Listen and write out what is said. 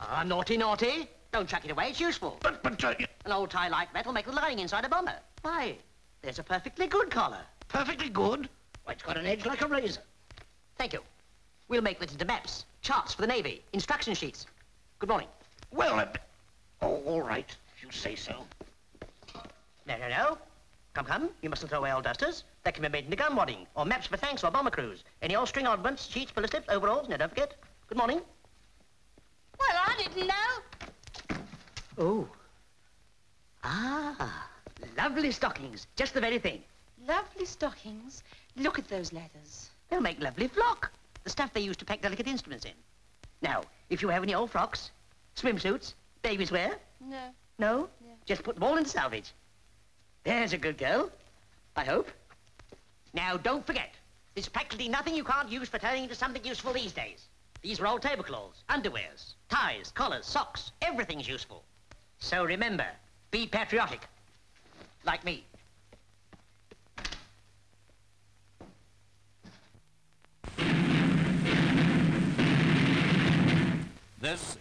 Ah, naughty, naughty. Don't chuck it away, it's useful. But, but... Uh, An old tie like that will make the lining inside a bomber. Why, there's a perfectly good collar. Perfectly good? Why, it's got an edge like a razor. Thank you. We'll make this into maps, charts for the Navy, instruction sheets. Good morning. Well, uh, oh, all right, if you say so. No, no, no. Come, come. You mustn't throw away old dusters. They can be made into gun wadding, or maps for tanks or bomber crews. Any old string oddments, sheets, pillar slips, overalls. No, don't forget. Good morning. Well, I didn't know. Oh. Ah, lovely stockings. Just the very thing. Lovely stockings. Look at those leathers. They'll make lovely flock. The stuff they use to pack delicate instruments in. Now, if you have any old frocks, swimsuits, babies wear, No. no? Yeah. Just put them all into salvage. There's a good girl. I hope. Now, don't forget, there's practically nothing you can't use for turning into something useful these days. These are old tablecloths, underwears, ties, collars, socks. Everything's useful. So remember, be patriotic. Like me. This